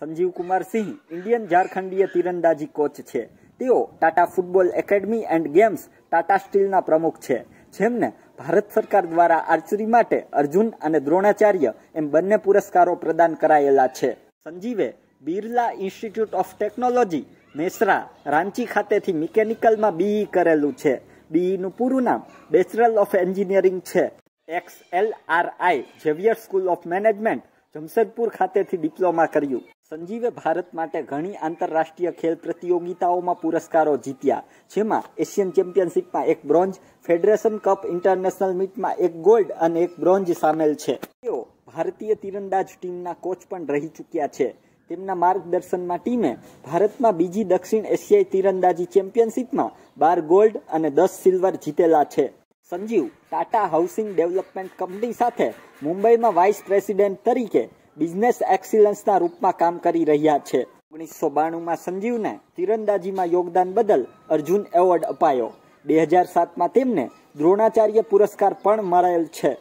Sanjeev Kumar Singh, Indian ઝારખંડીય તીરંદાજી coach છે. તેઓ Tata football academy and games Tata સ્ટીલના પ્રમુખ છે. જેમને ભારત સરકાર દ્વારા આર્ચરી માટે અર્જુન અને દ્રોણાચાર્ય એમ બંને પુરસ્કારો પ્રદાન કરાયેલા છે. સંજીવે Birla institute of technology, Mesra, Ranchi ખાતેથી મિકેનિકલમાં બીઈ કરેલું છે. બીઈનું પૂરું નામ બેચરલ ઓફ એન્જિનિયરિંગ છે. X L R I Xavier school of management Jamshedpur ખાતેથી ડિપ્લોમા કર્યું. સંજીવે ભારત માટે ઘણી આંતરરાષ્ટ્રીય ખેલ પ્રતિયોગિતાઓમાં પુરસ્કારો જીત્યા, જેમાં એશિયન ચેમ્પિયનશિપમાં એક બ્રોન્ઝ ફેડરેશન કપ ઇન્ટરનેશનલ મીટમાં એક ગોલ્ડ અને એક બ્રોન્ઝ સામેલ છે. તેઓ ભારતીય તીરંદાજ ટીમના કોચ પણ રહી ચૂક્યા છે. તેમના માર્ગદર્શનમાં ટીમે ભારતમાં બીજી દક્ષિણ એશિયાઈ તીરંદાજી ચેમ્પિયનશિપમાં બાર ગોલ્ડ અને દસ સિલ્વર જીતેલા છે. Sanjeev Tata housing development company સાથે મુંબઈમાં વાઇસ પ્રેસિડેન્ટ તરીકે બિઝનેસ એક્સિલન્સના રૂપમાં કામ કરી રહ્યા છે. ઓગણીસો બાણુંમાં સંજીવને તીરંદાજીમાં યોગદાન બદલ અર્જુન એવોર્ડ અપાયો. બે હજાર સાતમાં તેમને દ્રોણાચાર્ય પુરસ્કાર પણ મળેલ છે.